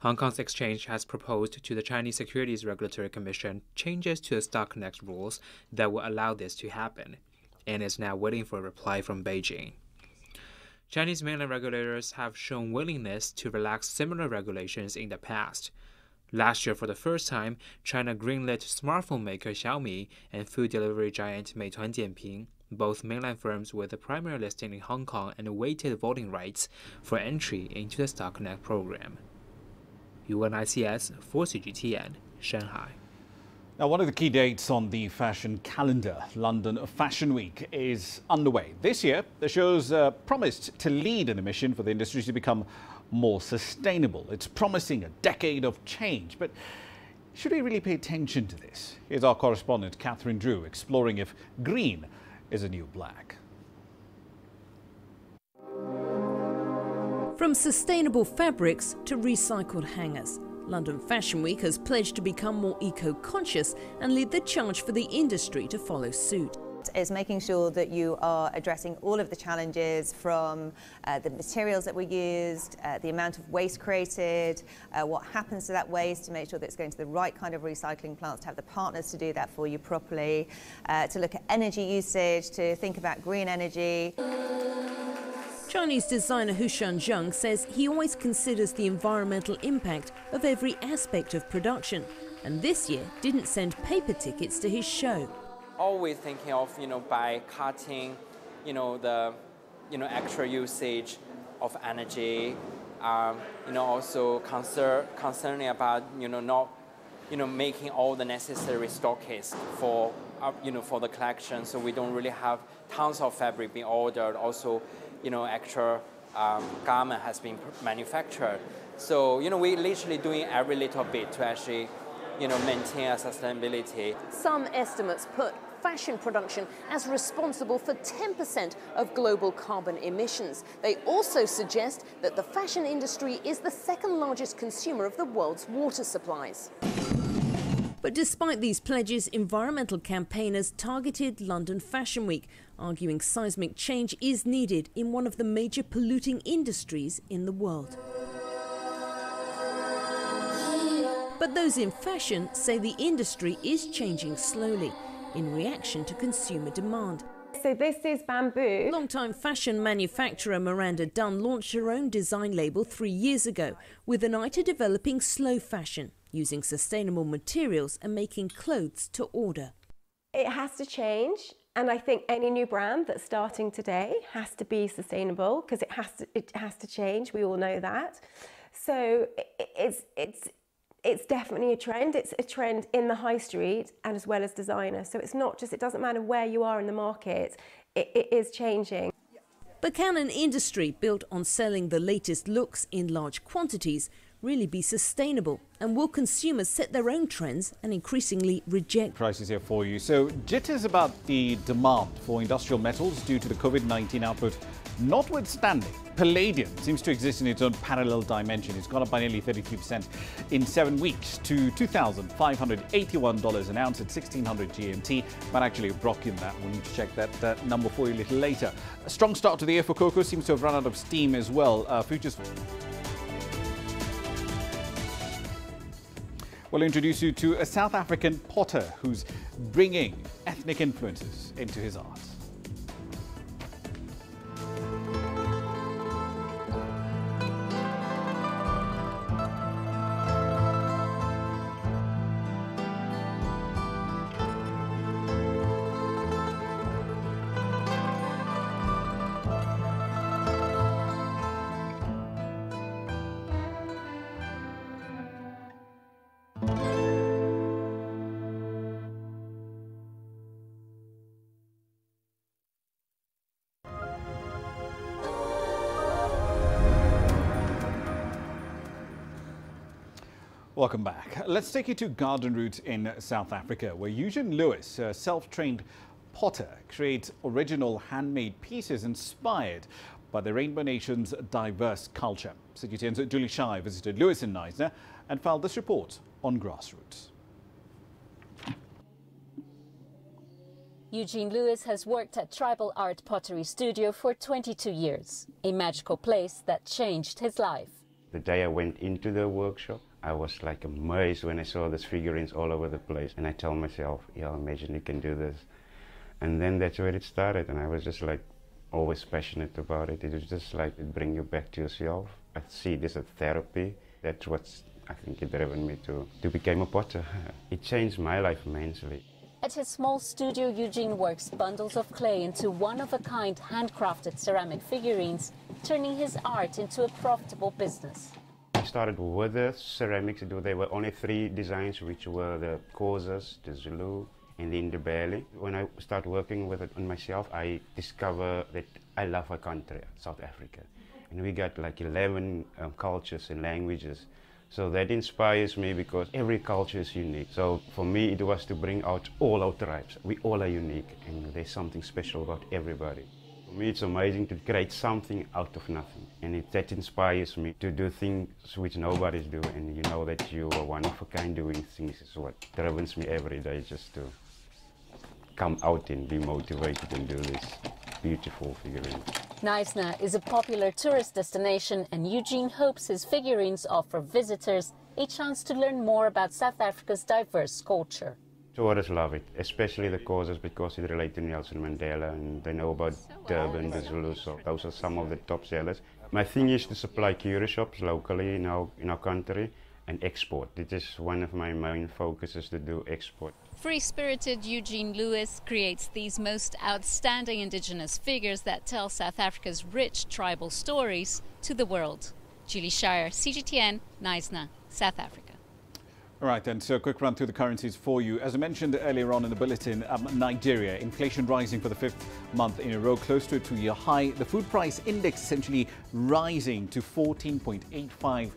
Hong Kong's exchange has proposed to the Chinese Securities Regulatory Commission changes to the Stock Connect rules that will allow this to happen and is now waiting for a reply from Beijing. Chinese mainland regulators have shown willingness to relax similar regulations in the past. Last year, for the first time, China greenlit smartphone maker Xiaomi and food delivery giant Meituan Dianping, both mainland firms with a primary listing in Hong Kong and weighted voting rights, for entry into the Stock Connect program. UNICS for CGTN, Shanghai. Now, one of the key dates on the fashion calendar, London Fashion Week, is underway. This year, the show's uh, promised to lead in a mission for the industry to become more sustainable. It's promising a decade of change, but should we really pay attention to this? Here's our correspondent, Catherine Drew, exploring if green is a new black. From sustainable fabrics to recycled hangers, London Fashion Week has pledged to become more eco-conscious and lead the charge for the industry to follow suit is making sure that you are addressing all of the challenges from uh, the materials that were used, uh, the amount of waste created, uh, what happens to that waste to make sure that it's going to the right kind of recycling plants, to have the partners to do that for you properly, uh, to look at energy usage, to think about green energy. Chinese designer Huishan Zhang says he always considers the environmental impact of every aspect of production, and this year didn't send paper tickets to his show always thinking of, you know, by cutting, you know, the, you know, extra usage of energy, um, you know, also concern, concerning about, you know, not, you know, making all the necessary stockists for, uh, you know, for the collection, so we don't really have tons of fabric being ordered. Also, you know, actual um, garment has been manufactured. So, you know, we're literally doing every little bit to actually, you know, maintain a sustainability. Some estimates put fashion production as responsible for 10% of global carbon emissions. They also suggest that the fashion industry is the second largest consumer of the world's water supplies. But despite these pledges, environmental campaigners targeted London Fashion Week, arguing seismic change is needed in one of the major polluting industries in the world. But those in fashion say the industry is changing slowly in reaction to consumer demand. So this is bamboo. Longtime fashion manufacturer Miranda Dunn launched her own design label three years ago with an eye to developing slow fashion, using sustainable materials and making clothes to order. It has to change and I think any new brand that's starting today has to be sustainable because it has to it has to change. We all know that. So it's it's it's definitely a trend. It's a trend in the high street and as well as designer. So it's not just, it doesn't matter where you are in the market, it, it is changing. But can an industry built on selling the latest looks in large quantities really be sustainable? And will consumers set their own trends and increasingly reject? Prices here for you. So, jitters about the demand for industrial metals due to the COVID 19 output notwithstanding. Palladium seems to exist in its own parallel dimension. It's gone up by nearly 33% in seven weeks to $2,581 an ounce at 1600 GMT. Might actually broken that. We'll need to check that uh, number for you a little later. A strong start to the year for cocoa seems to have run out of steam as well. Uh, futures. We'll introduce you to a South African potter who's bringing ethnic influences into his art. Welcome back. Let's take you to Garden Route in South Africa, where Eugene Lewis, a self-trained potter, creates original handmade pieces inspired by the Rainbow Nation's diverse culture. CGTN's Julie Shai visited Lewis in Knysna and filed this report on grassroots. Eugene Lewis has worked at Tribal Art Pottery Studio for 22 years, a magical place that changed his life. The day I went into the workshop, I was like amazed when I saw these figurines all over the place. And I told myself, yeah, imagine you can do this. And then that's where it started, and I was just like always passionate about it. It was just like it bring you back to yourself. I see this as therapy. That's what's I think it driven me to, to become a potter. it changed my life immensely. At his small studio, Eugene works bundles of clay into one-of-a-kind handcrafted ceramic figurines, turning his art into a profitable business. Started with the ceramics. There were only three designs, which were the Xhosas, the Zulu, and the Ndebele. When I start working with it on myself, I discover that I love our country, South Africa. And we got like 11 um, cultures and languages. So that inspires me because every culture is unique. So for me, it was to bring out all our tribes. We all are unique and there's something special about everybody. For me, it's amazing to create something out of nothing. And it, that inspires me to do things which nobody's do. And you know that you are one of a kind doing things is what drives me every day just to come out and be motivated and do this beautiful figurines. Knysna is a popular tourist destination and Eugene hopes his figurines offer visitors a chance to learn more about South Africa's diverse culture. Tourists love it, especially the Xhosas because it relates to Nelson Mandela and they know about Durban, the Zulu, so those are some of the top sellers. My thing is to supply curio shops locally in our, in our country and export. It is one of my main focuses to do export. Free spirited Eugene Lewis creates these most outstanding indigenous figures that tell South Africa's rich tribal stories to the world. Julie Shire, CGTN, Knysna, South Africa. All right, then, so a quick run through the currencies for you. As I mentioned earlier on in the bulletin, um, Nigeria, inflation rising for the fifth month in a row, close to a two year high. The food price index essentially rising to 14.85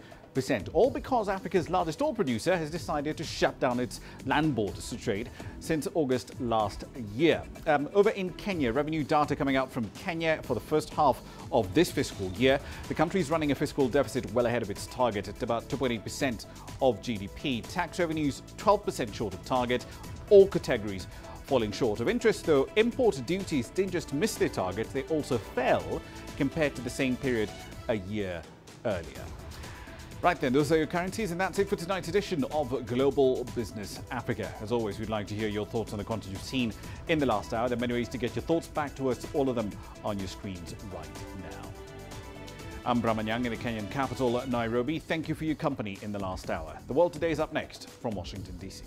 all because Africa's largest oil producer has decided to shut down its land borders to trade since August last year. Um, over in Kenya, revenue data coming out from Kenya for the first half of this fiscal year. The country is running a fiscal deficit well ahead of its target at about 2.8% of GDP. Tax revenues 12% short of target. All categories falling short of interest, though import duties didn't just miss their target, they also fell compared to the same period a year earlier. Right then, those are your currencies, and that's it for tonight's edition of Global Business Africa. As always, we'd like to hear your thoughts on the content you've seen in the last hour. There are many ways to get your thoughts back to us, all of them on your screens right now. I'm Ramah Nyang in the Kenyan capital, Nairobi. Thank you for your company in the last hour. The World Today is up next from Washington, D.C.